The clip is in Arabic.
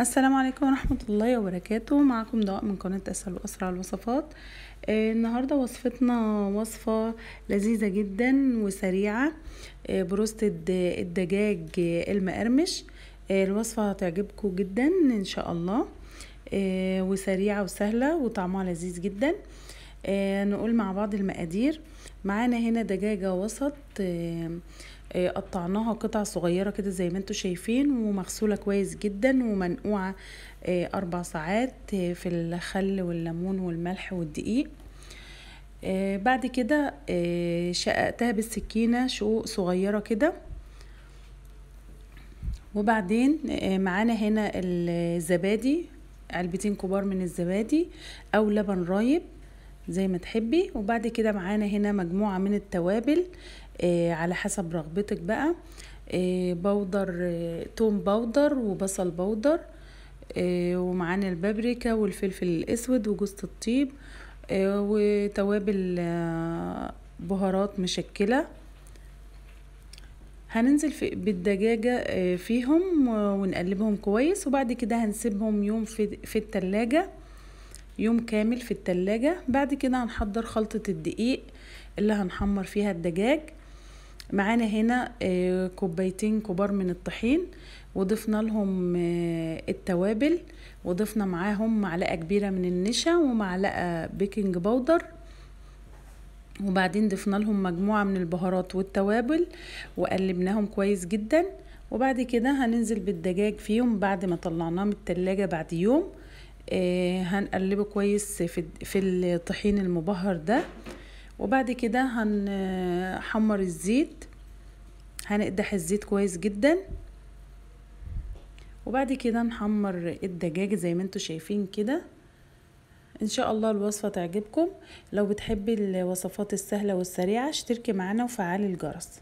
السلام عليكم ورحمة الله وبركاته. معكم ضوء من قناة أسهل وأسرع الوصفات. آه النهاردة وصفتنا وصفة لذيذة جدا وسريعة. آه بروستة الدجاج المقرمش. آه الوصفة هتعجبكم جدا إن شاء الله. وسريعة وسهلة وطعمها لذيذ جدا. نقول مع بعض المقادير. معانا هنا دجاجة وسط. قطعناها قطع صغيرة كده زي ما أنتوا شايفين ومغسولة كويس جدا ومنقوعة أربع ساعات في الخل والليمون والملح والدقيق. بعد كده شققتها بالسكينة شقوق صغيرة كده. وبعدين معانا هنا الزبادي علبتين كبار من الزبادي أو لبن رايب. زي ما تحبي. وبعد كده معانا هنا مجموعة من التوابل آه على حسب رغبتك بقى. آه بودر آه توم بودر وبصل بودر آه ومعانا البابريكا والفلفل الأسود وجوز الطيب آه وتوابل آه بهارات مشكلة. هننزل في بالدجاجة آه فيهم ونقلبهم كويس. وبعد كده هنسيبهم يوم في, في التلاجة. يوم كامل في التلاجة. بعد كده هنحضر خلطة الدقيق اللي هنحمر فيها الدجاج. معانا هنا كوبايتين كبار من الطحين. وضفنا لهم التوابل. وضفنا معاهم معلقة كبيرة من النشا ومعلقة baking powder وبعدين ضفنا لهم مجموعة من البهارات والتوابل. وقلبناهم كويس جدا. وبعد كده هننزل بالدجاج فيهم بعد ما طلعناه من التلاجة بعد يوم. آه هنقلبه كويس في, في الطحين المبهر ده. وبعد كده هنحمر الزيت. هنقدح الزيت كويس جدا. وبعد كده نحمر الدجاج زي ما أنتوا شايفين كده. إن شاء الله الوصفة تعجبكم. لو بتحبي الوصفات السهلة والسريعة اشتركي معنا وفعلي الجرس.